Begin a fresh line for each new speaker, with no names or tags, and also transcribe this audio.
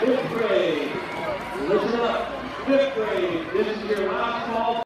fifth grade. Listen up, fifth grade, this is your last.